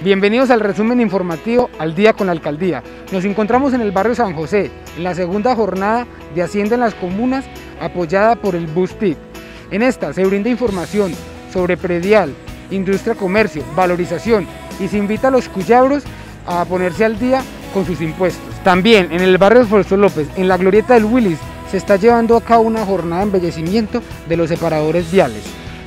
Bienvenidos al resumen informativo al día con la alcaldía. Nos encontramos en el barrio San José, en la segunda jornada de Hacienda en las Comunas, apoyada por el BUSTIC. En esta se brinda información sobre predial, industria, comercio, valorización y se invita a los cuyabros a ponerse al día con sus impuestos. También en el barrio Alfonso López, en la glorieta del Willis, se está llevando a cabo una jornada de embellecimiento de los separadores viales.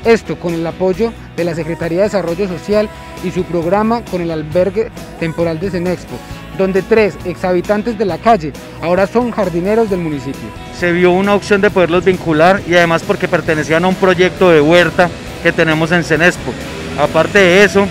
Esto con el apoyo de la Secretaría de Desarrollo Social y su programa con el albergue temporal de Cenexpo, donde tres exhabitantes de la calle ahora son jardineros del municipio. Se vio una opción de poderlos vincular y además porque pertenecían a un proyecto de huerta que tenemos en Cenexpo. Aparte de eso,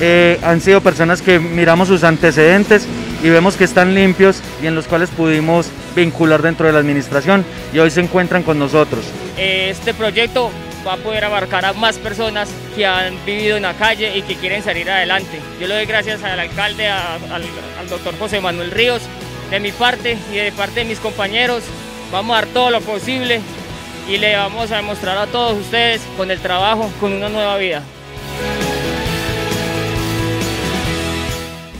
eh, han sido personas que miramos sus antecedentes y vemos que están limpios y en los cuales pudimos vincular dentro de la administración y hoy se encuentran con nosotros. Este proyecto va a poder abarcar a más personas que han vivido en la calle y que quieren salir adelante. Yo le doy gracias al alcalde, al, doctor José Manuel Ríos, de mi parte y de parte de mis compañeros. Vamos a dar todo lo posible y le vamos a demostrar a todos ustedes con el trabajo, con una nueva vida.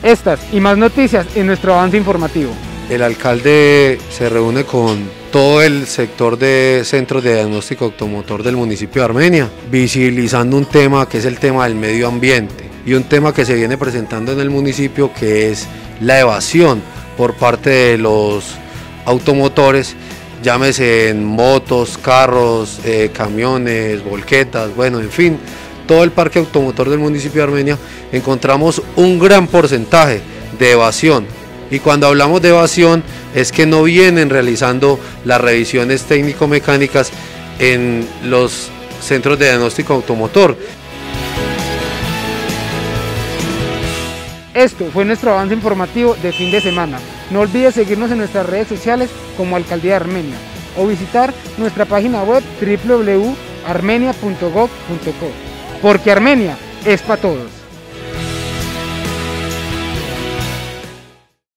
Estas y más noticias en nuestro avance informativo. El alcalde se reúne con todo el sector de centros de diagnóstico automotor del municipio de Armenia, visibilizando un tema que es el tema del medio ambiente y un tema que se viene presentando en el municipio que es la evasión por parte de los automotores, llámese en motos, carros, eh, camiones, volquetas, bueno, en fin, todo el parque automotor del municipio de Armenia encontramos un gran porcentaje de evasión y cuando hablamos de evasión es que no vienen realizando las revisiones técnico-mecánicas en los centros de diagnóstico automotor. Esto fue nuestro avance informativo de fin de semana. No olvides seguirnos en nuestras redes sociales como Alcaldía de Armenia o visitar nuestra página web www.armenia.gov.co. Porque Armenia es para todos.